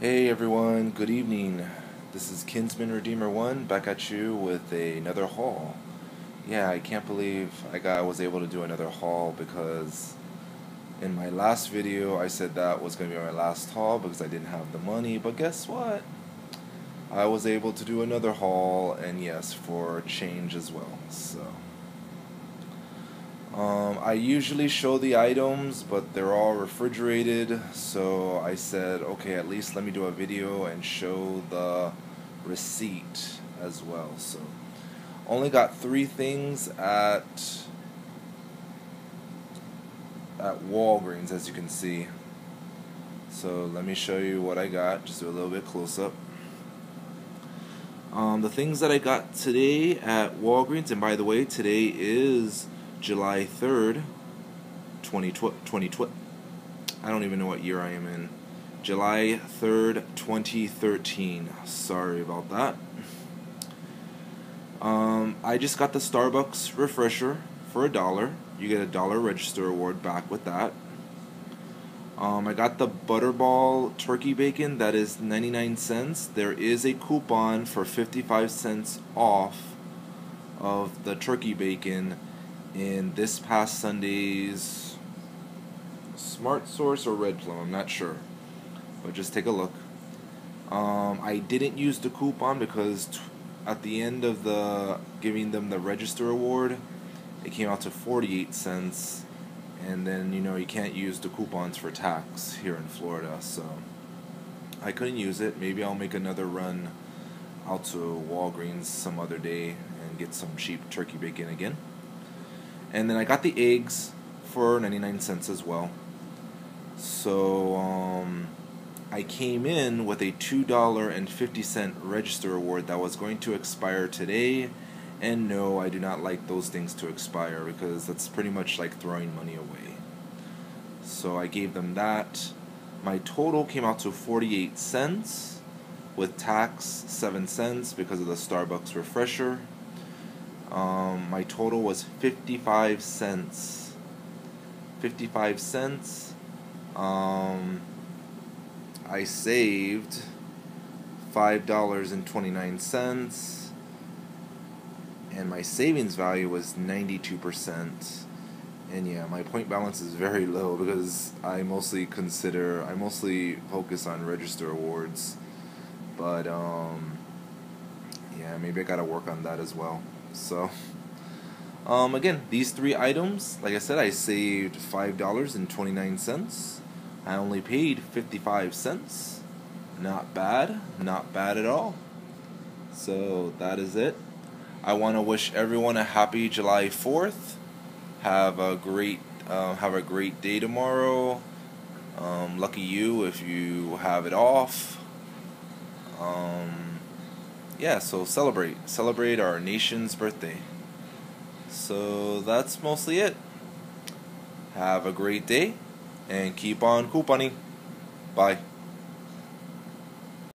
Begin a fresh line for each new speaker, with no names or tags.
Hey everyone, good evening. This is Kinsman Redeemer 1 back at you with a, another haul. Yeah, I can't believe I got I was able to do another haul because in my last video I said that was going to be my last haul because I didn't have the money, but guess what? I was able to do another haul and yes, for change as well. So um, I usually show the items, but they're all refrigerated, so I said, okay, at least let me do a video and show the receipt as well. So, only got three things at at Walgreens, as you can see. So let me show you what I got, just do a little bit close up. Um, the things that I got today at Walgreens, and by the way, today is July 3rd, 2012. I don't even know what year I am in. July 3rd, 2013. Sorry about that. Um, I just got the Starbucks refresher for a dollar. You get a dollar register award back with that. Um, I got the Butterball turkey bacon that is 99 cents. There is a coupon for 55 cents off of the turkey bacon in this past Sunday's Smart Source or Red Plum, I'm not sure. But just take a look. Um, I didn't use the coupon because at the end of the giving them the register award, it came out to 48 cents. And then, you know, you can't use the coupons for tax here in Florida. So I couldn't use it. Maybe I'll make another run out to Walgreens some other day and get some cheap turkey bacon again. And then I got the eggs for 99 cents as well. So um, I came in with a $2.50 register award that was going to expire today. And no, I do not like those things to expire because that's pretty much like throwing money away. So I gave them that. My total came out to 48 cents with tax 7 cents because of the Starbucks refresher. Um, my total was 55 cents. 55 cents. Um, I saved $5.29 and my savings value was 92%. And yeah, my point balance is very low because I mostly consider, I mostly focus on register awards. But um, yeah, maybe I gotta work on that as well. So, um, again, these three items, like I said, I saved $5.29. I only paid 55 cents. Not bad, not bad at all. So, that is it. I want to wish everyone a happy July 4th. Have a great uh, have a great day tomorrow. Um, lucky you if you have it off. Um, yeah, so celebrate. Celebrate our nation's birthday. So that's mostly it. Have a great day and keep on couponing. Bye.